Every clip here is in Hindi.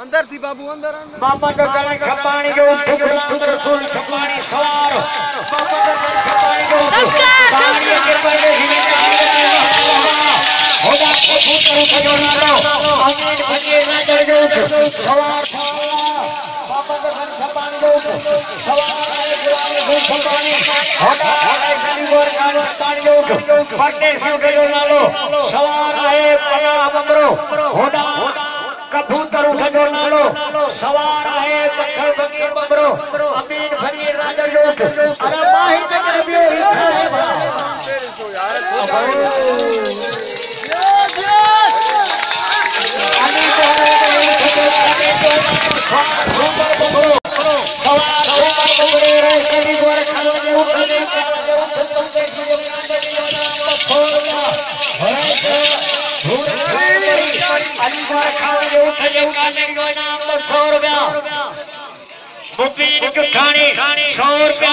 अंदर थी बाबू अंदर अंदर। बाबा जो गण खपाणी जो टुकड़ा अंदर खपाणी सवार बाबा जो गण खपाणी जो पानी के पहले ही होगा तो पुत्र को जो नारो अमीन भगे नज़र जो सवार बाबा जो गण खपाणी जो सवार है खपाणी होगा गोर कालो ताणी जो नालो सवार है पना बमरो होगा कबूतर उठ जो नालो सवार आहे पत्थर बगीर बबरो अमीन भरी राजा जो सौ रुपया सौ रुपया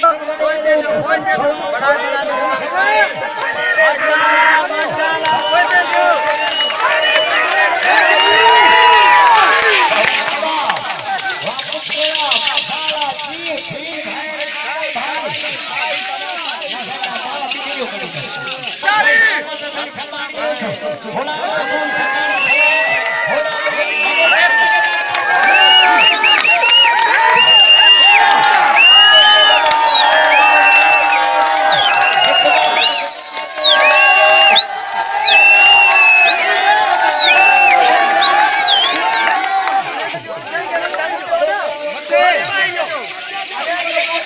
कबूतर उठ जो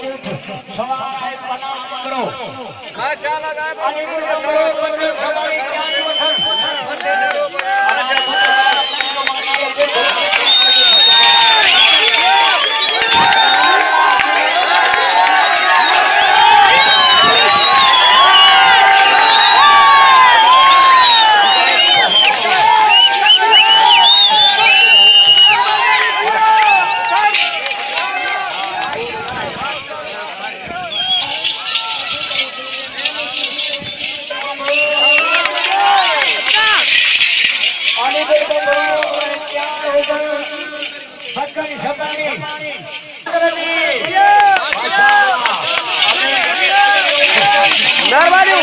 सवार है पानी दे क्या हो गया? बच्चन शबानी नरवानी